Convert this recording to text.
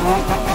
Música